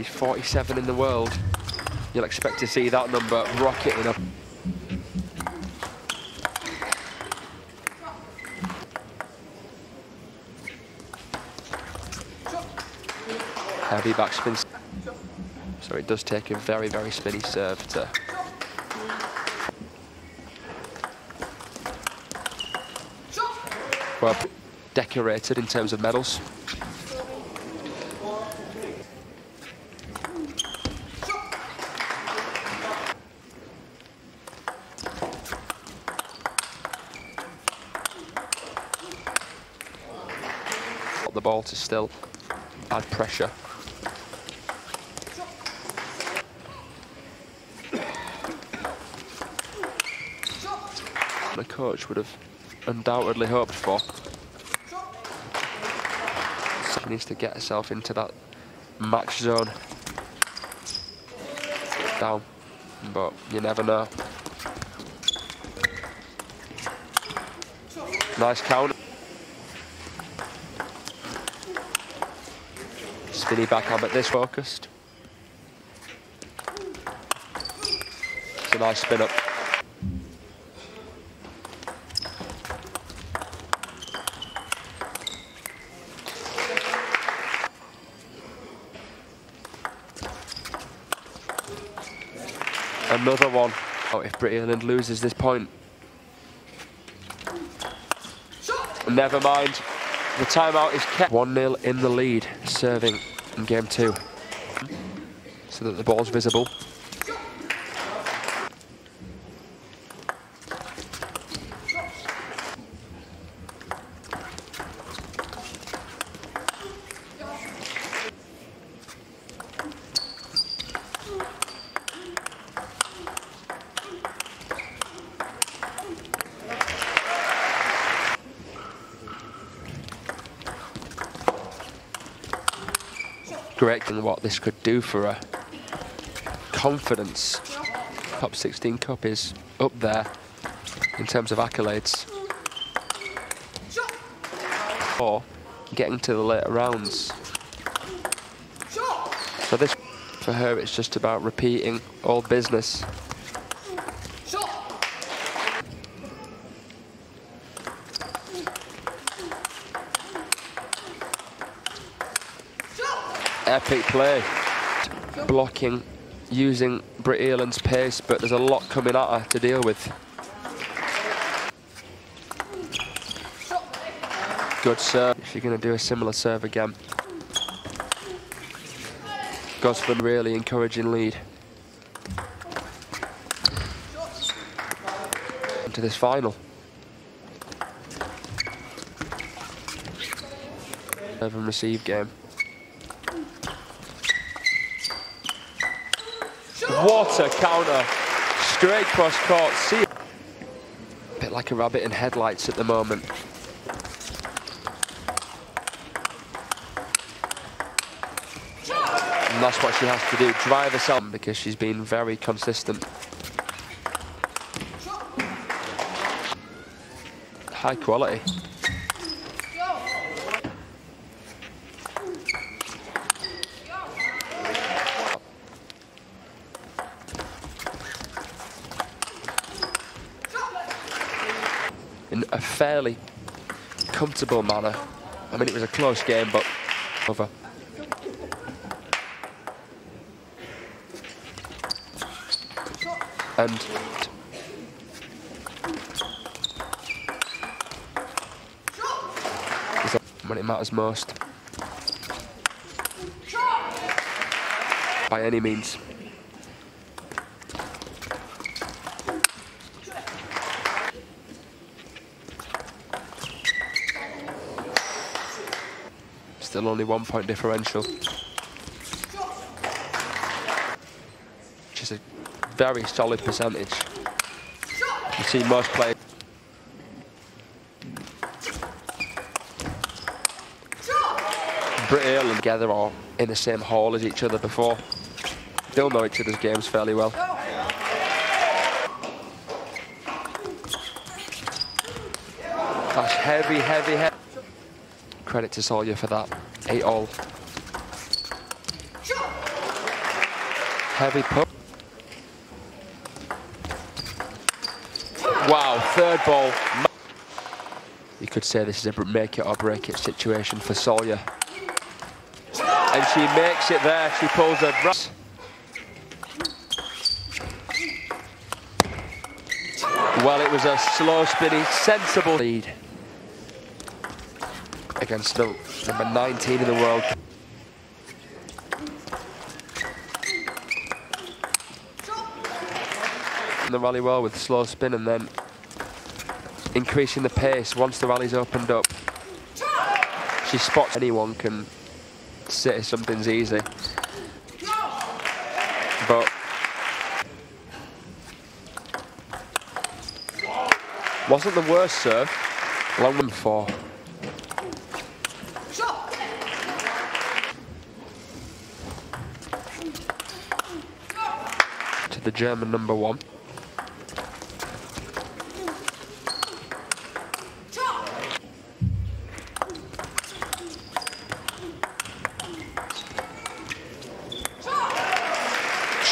She's 47 in the world. You'll expect to see that number rocketing up. Heavy backspin. So it does take a very, very spinny serve to well decorated in terms of medals. The ball to still add pressure. The coach would have undoubtedly hoped for. She needs to get herself into that match zone. Down, but you never know. Nice counter. Spinny backhand, but this focused. It's a nice spin up. Another one. Oh, if Britt Eerland loses this point. Never mind. The timeout is kept. 1-0 in the lead, serving in game two. So that the ball's visible. Great and what this could do for her. Confidence. Top 16 Cup is up there in terms of accolades. Or getting to the later rounds. So this, for her, it's just about repeating old business. Epic play. Blocking, using Britt Eerland's pace, but there's a lot coming at her to deal with. Good serve. She's going to do a similar serve again. Gosford really encouraging lead. Into this final. Serve and receive game. What a counter. Straight cross court. See a bit like a rabbit in headlights at the moment. And that's what she has to do, drive herself because she's been very consistent. High quality. A fairly comfortable manner. I mean, it was a close game, but over. And when it matters most. By any means. Still only one point differential. Which is a very solid percentage. You see most players. Britt Eerland together or in the same hall as each other before. They'll know each other's games fairly well. That's heavy, heavy, heavy. Credit to Solja for that. Eight all. Heavy pull. Wow, third ball. You could say this is a make it or break it situation for Solja. And she makes it there. She pulls her brass. Well, it was a slow, spinning, sensible lead against the number 19 in the world. the rally well with slow spin and then increasing the pace once the rally's opened up. She spots anyone can say something's easy. But wasn't the worst serve. Long one four. To the German number one.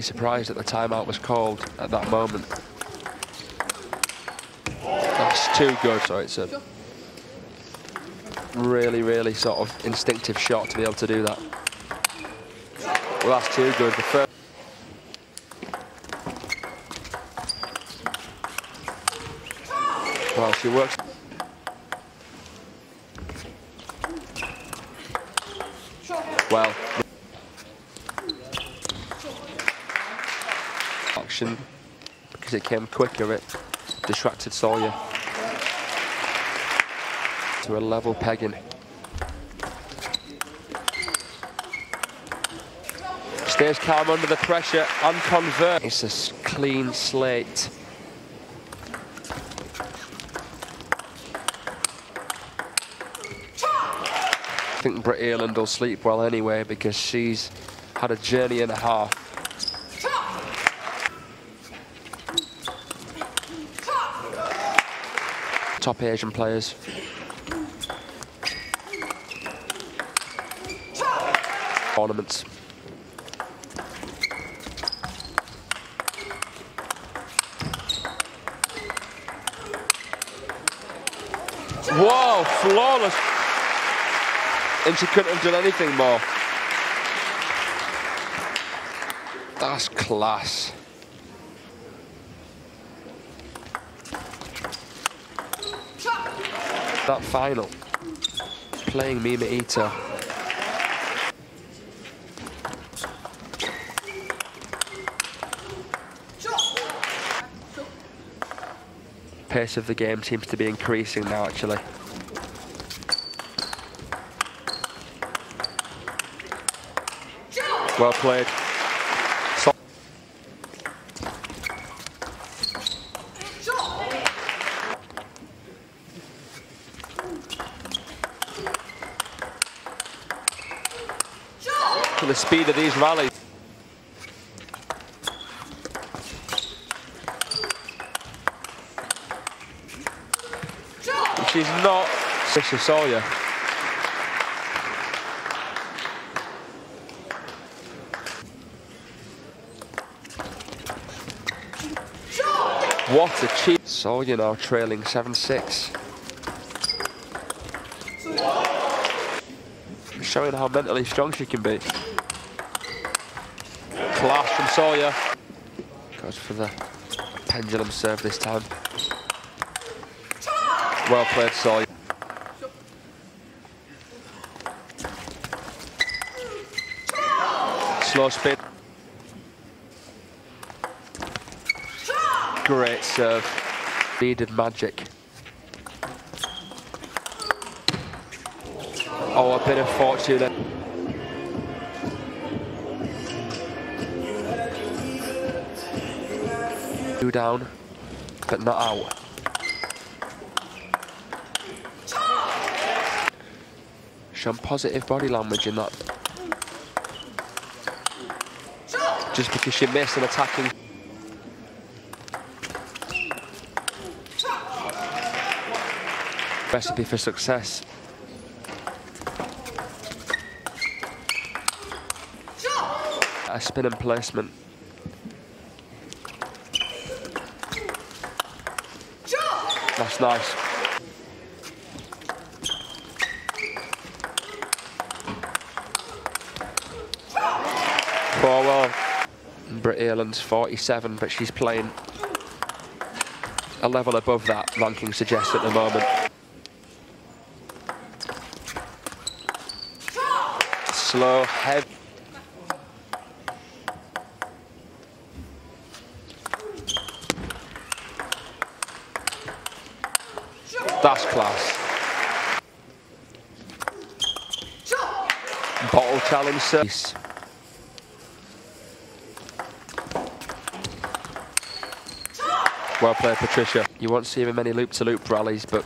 Surprised that the timeout was called at that moment. That's too good, so it's a really, really sort of instinctive shot to be able to do that. Well, that's too good. The first well, she works. Well. action because it came quicker, it distracted Solja to a level pegging. Stays calm under the pressure and converts. It's a clean slate. Think Britt Eerland will sleep well anyway because she's had a journey and a half. top Asian players. Ornaments. Whoa, flawless. And she couldn't have done anything more. That's class. that final, playing Mima Ito. Pace of the game seems to be increasing now, actually. Well played. to the speed of these rallies. She's not Sisha Sawyer. What a cheat. Solja now trailing 7-6. Showing how mentally strong she can be class from Solja. Goes for the pendulum serve this time. Well played, Solja. Slow spin. Great serve. Needed magic. Oh, a bit of fortune there. Two down, but not out. Shown positive body language in that. Just because she missed an attacking. Recipe for success. A spin and placement. That's nice. Oh well. Britt Eerland's 47, but she's playing a level above that ranking suggests at the moment. Slow, heavy. That's class. Bottle challenge service. Well played, Petrissa. You won't see her in many loop-to-loop -loop rallies, but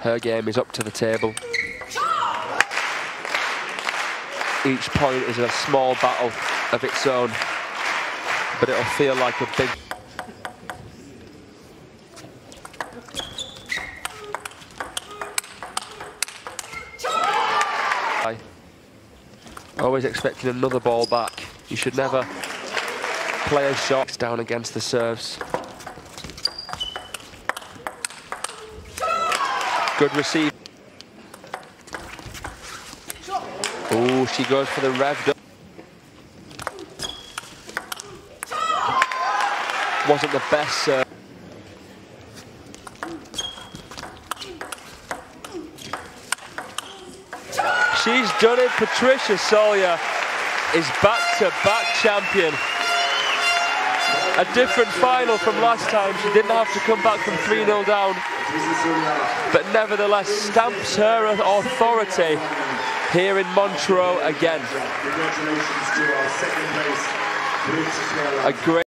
her game is up to the table. Each point is a small battle of its own, but it'll feel like a big... Always expecting another ball back. You should never play a shot down against the serves. Good receive. Oh, she goes for the rev. Wasn't the best serve. She's done it. Petrissa Solja is back-to-back -back champion. A different final from last time. She didn't have to come back from 3-0 down but nevertheless stamps her authority here in Montreux again. A great